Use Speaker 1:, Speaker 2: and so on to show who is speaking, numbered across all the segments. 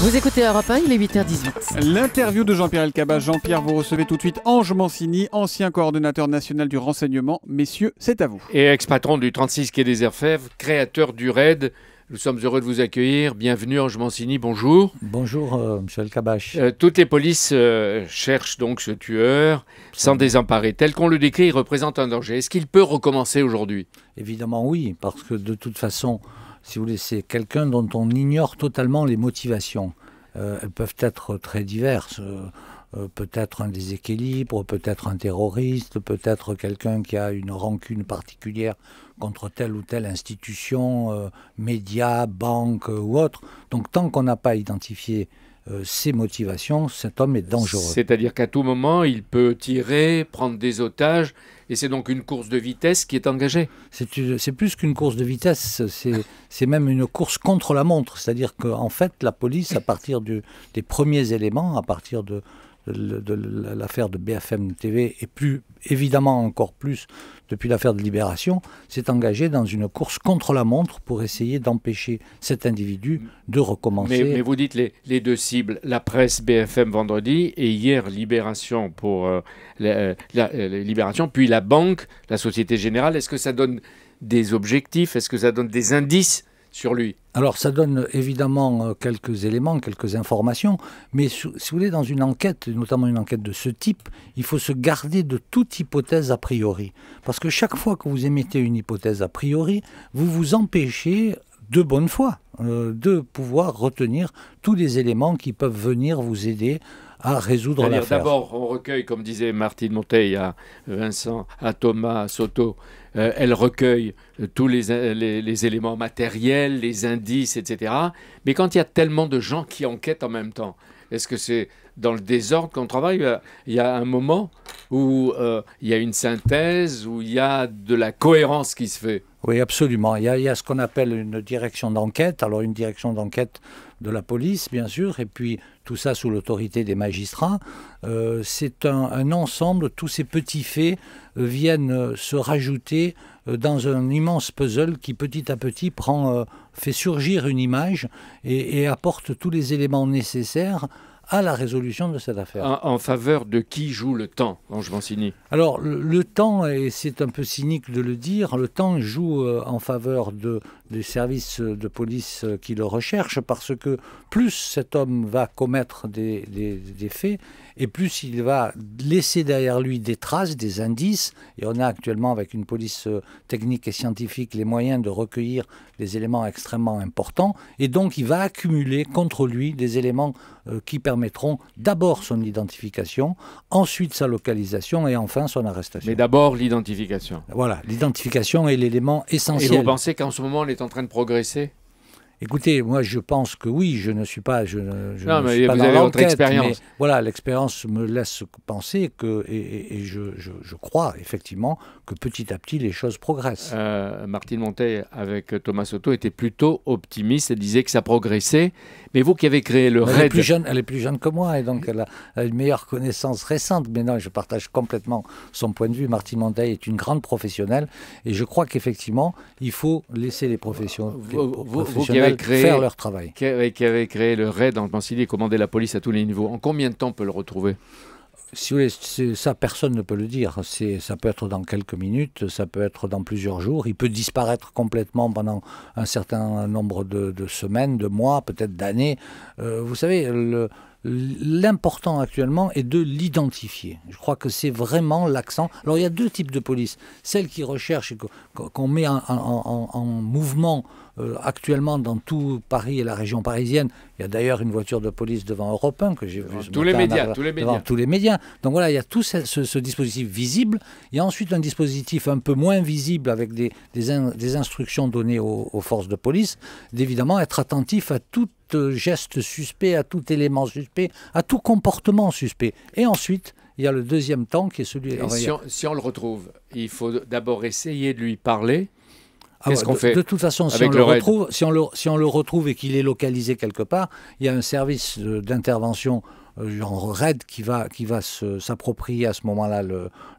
Speaker 1: Vous écoutez Europe 1, il est 8h18.
Speaker 2: L'interview de Jean-Pierre Elkabach. Jean-Pierre, vous recevez tout de suite Ange Mancini, ancien coordonnateur national du renseignement. Messieurs, c'est à vous.
Speaker 3: Et ex-patron du 36 Quai des Orfèvres, créateur du RAID. Nous sommes heureux de vous accueillir. Bienvenue Ange Mancini, bonjour.
Speaker 4: Bonjour euh, Michel Elkabach.
Speaker 3: Euh, toutes les polices euh, cherchent donc ce tueur sans désemparer. Tel qu'on le décrit, il représente un danger. Est-ce qu'il peut recommencer aujourd'hui?
Speaker 4: Évidemment oui, parce que de toute façon, si vous voulez, c'est quelqu'un dont on ignore totalement les motivations. Euh, elles peuvent être très diverses. Euh, euh, peut-être un déséquilibre, peut-être un terroriste, peut-être quelqu'un qui a une rancune particulière contre telle ou telle institution, média, banque ou autre. Donc tant qu'on n'a pas identifié euh, ses motivations, cet homme est dangereux.
Speaker 3: C'est-à-dire qu'à tout moment, il peut tirer, prendre des otages, et c'est donc une course de vitesse qui est engagée.
Speaker 4: C'est plus qu'une course de vitesse, c'est c'est même une course contre la montre. C'est-à-dire qu'en fait, la police, à partir du- des premiers éléments, à partir de, de- l'affaire de BFM TV, et plus évidemment encore plus depuis l'affaire de Libération, s'est engagée dans une course contre la montre pour essayer d'empêcher cet individu de recommencer.
Speaker 3: Mais, vous dites les, les deux cibles, la presse BFM vendredi et hier Libération pour euh, la, euh, la- euh, Libération, puis la banque, la Société Générale. Est-ce que ça donne des objectifs? Est-ce que ça donne des indices? Sur lui
Speaker 4: Alors ça donne évidemment euh, quelques éléments, quelques informations, mais si vous voulez, dans une enquête, notamment une enquête de ce type, il faut se garder de toute hypothèse a priori. Parce que chaque fois que vous émettez une hypothèse a priori, vous vous empêchez de bonne foi euh, de pouvoir retenir tous les éléments qui peuvent venir vous aider à résoudre l'affaire.
Speaker 3: d'abord, on recueille, comme disait Martine Monteil à Vincent, à Thomas, à Soto, euh, elle recueille euh, tous les, les- les éléments matériels, les indices, etc. Mais quand il y a tellement de gens qui enquêtent en même temps, est-ce que c'est dans le désordre qu'on travaille Il y a- Il y a un moment où euh, il y a une synthèse, où il y a de la cohérence qui se fait.
Speaker 4: Oui, absolument. Il y a, ce qu'on appelle une direction d'enquête. Alors une direction d'enquête de la police, bien sûr, et puis tout ça sous l'autorité des magistrats. Euh, c'est un, ensemble, tous ces petits faits euh, viennent euh, se rajouter euh, dans un immense puzzle qui petit à petit prend, euh, fait surgir une image et apporte tous les éléments nécessaires à la résolution de cette affaire.
Speaker 3: En, en faveur de qui joue le temps, Ange Mancini?
Speaker 4: Alors, le, le temps, et c'est un peu cynique de le dire, le temps joue euh, en faveur de, des services de police euh, qui le recherchent parce que plus cet homme va commettre des, des- des faits et plus il va laisser derrière lui des traces, des indices. Et on a actuellement, avec une police euh, technique et scientifique, les moyens de recueillir des éléments extrêmement importants. Et donc, il va accumuler contre lui des éléments euh, qui permettront d'abord son identification, ensuite sa localisation et enfin son arrestation.
Speaker 3: Mais d'abord, l'identification.
Speaker 4: Voilà, l'identification est l'élément
Speaker 3: Et
Speaker 4: essentiel.
Speaker 3: vous pensez qu'en ce moment, on est en train de progresser?
Speaker 4: Écoutez, moi je pense que oui, je ne suis pas, je, ne- je
Speaker 3: Non,
Speaker 4: ne
Speaker 3: mais
Speaker 4: suis pas
Speaker 3: vous
Speaker 4: dans
Speaker 3: avez votre expérience.
Speaker 4: mais Voilà, l'expérience me laisse penser que, et, et- et je, je- je crois effectivement que petit à petit les choses progressent.
Speaker 3: Euh, Martine Monteil avec Thomas Soto était plutôt optimiste. Elle disait que ça progressait. Mais vous qui avez créé le
Speaker 4: elle, est
Speaker 3: RAID,
Speaker 4: plus jeune, elle est plus jeune que moi et donc elle a, elle a une meilleure connaissance récente. Mais non, je partage complètement son point de vue. Martine Monteil est une grande professionnelle et je crois qu'effectivement, il faut laisser les, professions, les
Speaker 3: Vous- vous- vous créé-
Speaker 4: faire leur travail.
Speaker 3: qui avait, qui avait créé le RAID en Mancini et commandé la police à tous les niveaux, en combien de temps on peut le retrouver?
Speaker 4: Si vous voulez, ça, personne ne peut le dire. Ça peut être dans quelques minutes, ça peut être dans plusieurs jours. Il peut disparaître complètement pendant un certain nombre de, de semaines, de mois, peut-être d'années. Euh, vous savez, l'important actuellement est de l'identifier. Je crois que c'est vraiment l'accent. Alors il y a deux types de police. Celle qui recherche et qu'on qu'on met en, en- en- en mouvement euh, actuellement dans tout Paris et la région parisienne. Il y a d'ailleurs une voiture de police devant Europe 1 que j'ai vu. ce
Speaker 3: tous les
Speaker 4: matin
Speaker 3: médias, tous les
Speaker 4: devant
Speaker 3: médias.
Speaker 4: tous les médias. Donc voilà, il y a tout ce, ce- ce dispositif visible. Il y a ensuite un dispositif un peu moins visible avec des, des, in- des instructions données aux, aux forces de police, d'évidemment être attentif à tout euh, geste suspect, à tout élément suspect, à tout comportement suspect. Et ensuite, il y a le deuxième temps qui est celui...
Speaker 3: Si, on, si on le retrouve, il faut d'abord essayer de lui parler.
Speaker 4: Ah
Speaker 3: Qu'est-ce qu'on
Speaker 4: de,
Speaker 3: fait
Speaker 4: De toute façon, si
Speaker 3: avec
Speaker 4: on,
Speaker 3: le
Speaker 4: retrouve, si, on le, si on le retrouve et qu'il est localisé quelque part, il y a un service d'intervention, genre RAID, qui va, qui va s'approprier à ce moment-là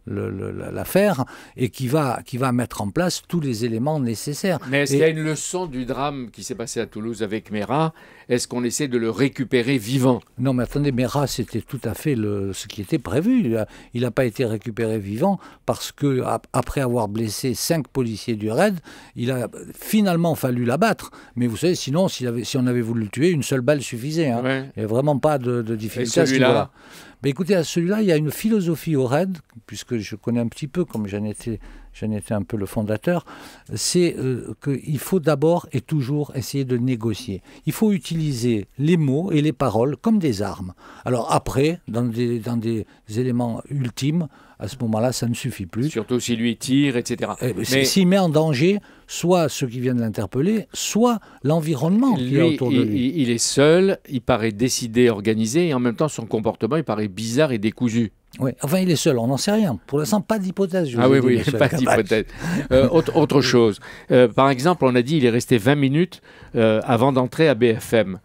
Speaker 4: l'affaire et qui va, qui va mettre en place tous les éléments nécessaires.
Speaker 3: Mais est-ce qu'il y a une leçon du drame qui s'est passé à Toulouse avec Mera Est-ce qu'on essaie de le récupérer vivant?
Speaker 4: Non, mais attendez, Mera, c'était tout à fait le, ce qui était prévu. Il n'a pas été récupéré vivant parce que après avoir blessé cinq policiers du raid, il a finalement fallu l'abattre. Mais vous savez, sinon, si on avait voulu le tuer, une seule balle suffisait. Hein. Il n'y a vraiment pas de, de difficulté à mais écoutez, à celui-là, il y a une philosophie au RAID, puisque je connais un petit peu, comme j'en étais, j'en étais un peu le fondateur, c'est euh, qu'il faut d'abord et toujours essayer de négocier. Il faut utiliser les mots et les paroles comme des armes. Alors après, dans des, dans des éléments ultimes, à ce moment-là, ça ne suffit plus.
Speaker 3: Surtout si lui tire, etc.
Speaker 4: Eh, mais s'il met en danger soit ceux qui viennent l'interpeller, soit l'environnement qui est autour de lui.
Speaker 3: Il est seul, il paraît décidé, organisé, et en même temps, son comportement, il paraît bizarre et décousu.
Speaker 4: Oui, enfin, il est seul, on n'en sait rien. Pour l'instant, pas d'hypothèse.
Speaker 3: Ah oui, oui, pas d'hypothèse. Euh, autre, chose. Euh, par exemple, on a dit il est resté 20 minutes euh, avant d'entrer à BFM.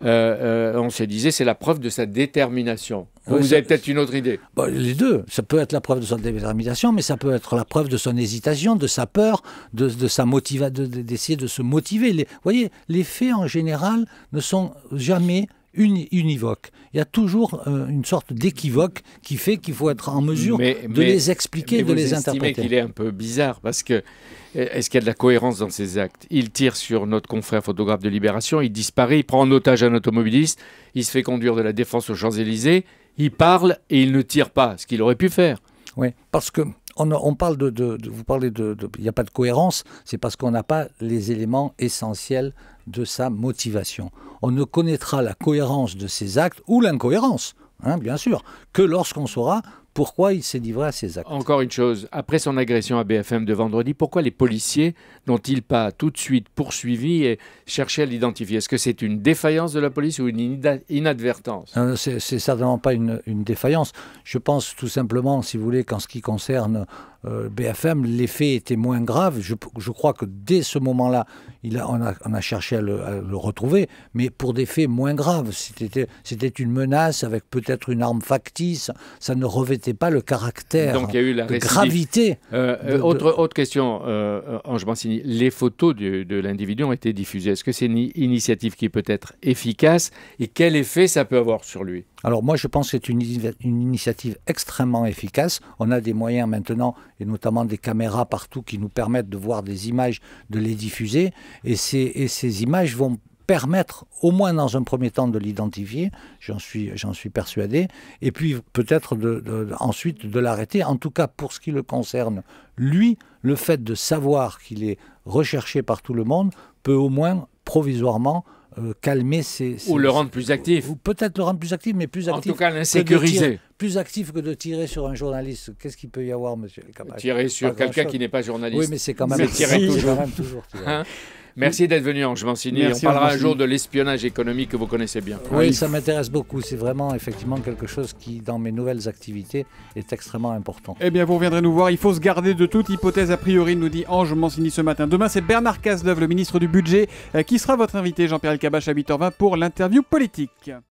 Speaker 3: on se disait c'est la preuve de sa détermination. Vous avez peut-être une autre idée.
Speaker 4: Bah, les deux. Ça peut être la preuve de sa détermination, mais ça peut être la preuve de son hésitation, de sa peur, de, sa motivation, d'essayer de, se motiver. vous voyez, les faits en général ne sont jamais univoque. Il y a toujours euh, une sorte d'équivoque qui fait qu'il faut être en mesure de les expliquer, de les interpréter.
Speaker 3: qu'il est un peu bizarre parce que euh, est-ce qu'il y a de la cohérence dans ses actes? Il tire sur notre confrère photographe de Libération, il disparaît, il prend en otage un automobiliste, il se fait conduire de la défense aux Champs-Élysées, il parle et il ne tire pas, ce qu'il aurait pu faire.
Speaker 4: Oui, parce que on, parle de, vous parlez de, il n'y a pas de cohérence, c'est parce qu'on n'a pas les éléments essentiels de sa motivation. On ne connaîtra la cohérence de ses actes ou l'incohérence, hein, bien sûr, que lorsqu'on saura pourquoi il s'est livré à ces actes.
Speaker 3: Encore une chose, après son agression à BFM de vendredi, pourquoi les policiers n'ont-ils pas tout de suite poursuivi et cherché à l'identifier? Est-ce que c'est une défaillance de la police ou une inadvertance?
Speaker 4: C'est certainement pas une, une, défaillance. Je pense tout simplement, si vous voulez, qu'en ce qui concerne BFM, l'effet était moins grave. Je, je, crois que dès ce moment-là, on a, on, a, cherché à le, à le, retrouver, mais pour des faits moins graves. C'était une menace avec peut-être une arme factice. Ça ne revêtait pas le caractère Donc, il y a eu la de gravité.
Speaker 3: Euh, euh, autre, autre question, Ange Mancini. Les photos de, de l'individu ont été diffusées. Est-ce que c'est une initiative qui peut être efficace et quel effet ça peut avoir sur lui?
Speaker 4: Alors moi, je pense que c'est une, une, initiative extrêmement efficace. On a des moyens maintenant, et notamment des caméras partout, qui nous permettent de voir des images, de les diffuser. Et ces, images vont permettre, au moins dans un premier temps, de l'identifier, j'en suis, persuadé, et puis peut-être ensuite de l'arrêter. En tout cas, pour ce qui le concerne, lui, le fait de savoir qu'il est recherché par tout le monde peut au moins provisoirement euh, calmer ses,
Speaker 3: Ou le rendre plus actif.
Speaker 4: Ou peut-être le rendre plus actif, mais plus actif.
Speaker 3: En tout cas, l'insécuriser.
Speaker 4: Plus actif que de tirer sur un journaliste. Qu'est-ce qu'il peut y avoir, monsieur
Speaker 3: Tirer sur quelqu'un qui n'est pas journaliste.
Speaker 4: Oui, mais c'est quand même,
Speaker 3: tirer toujours. Quand même toujours hein? Merci d'être venu, Ange Mancini. On parlera un jour de l'espionnage économique que vous connaissez bien.
Speaker 4: Oui, ça m'intéresse beaucoup. C'est vraiment effectivement quelque chose qui, dans mes nouvelles activités, est extrêmement important.
Speaker 2: Eh bien, vous reviendrez nous voir. Il faut se garder de toute hypothèse a priori, nous dit Ange Mancini ce matin. Demain, c'est Bernard Cazeneuve, le ministre du Budget, euh, qui sera votre invité, Jean-Pierre Elkabach, à 8h20, pour l'interview politique.